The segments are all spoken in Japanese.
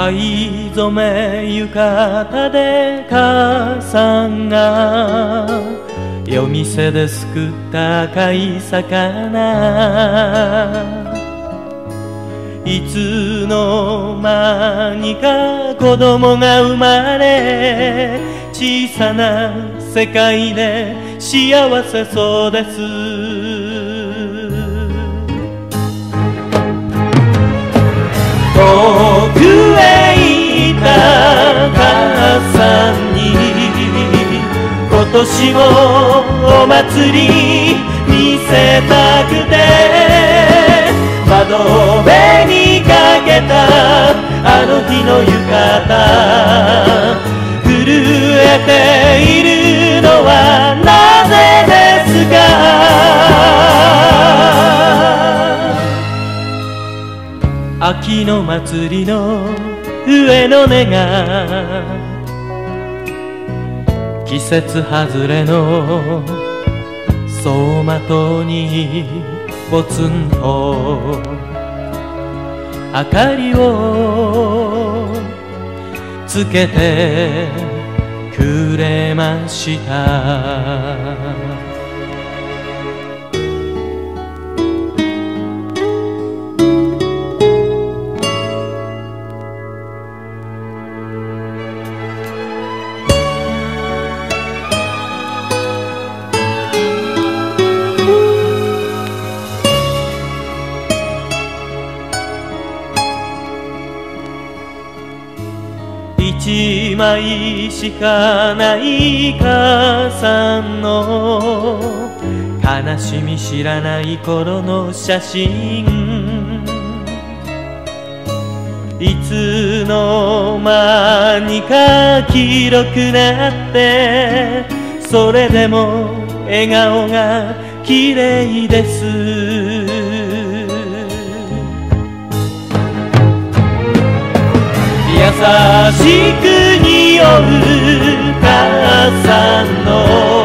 藍染め浴衣で母さんが夜店ですくった赤い魚。いつの間にか子供が生まれ小さな世界で幸せそうです。年もお祭り見せたくて窓辺にかけたあの日の浴衣震えているのはなぜですか？秋の祭りの上の根が季節外れの走馬灯にぽつんと明かりをつけてくれました。一枚しかない母さんの悲しみ知らない頃の写真。いつの間にか黄色くなってそれでも笑顔が綺麗です。しく匂う母さんの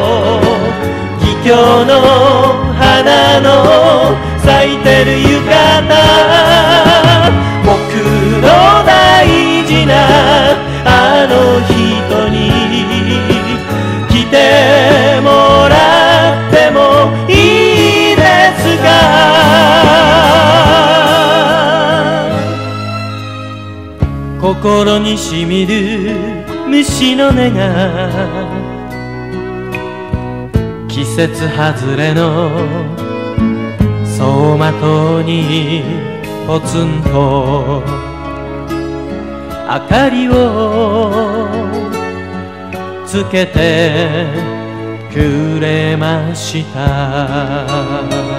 心にしみる虫の音が。季節外れの走馬灯にポツンと明かりをつけてくれました。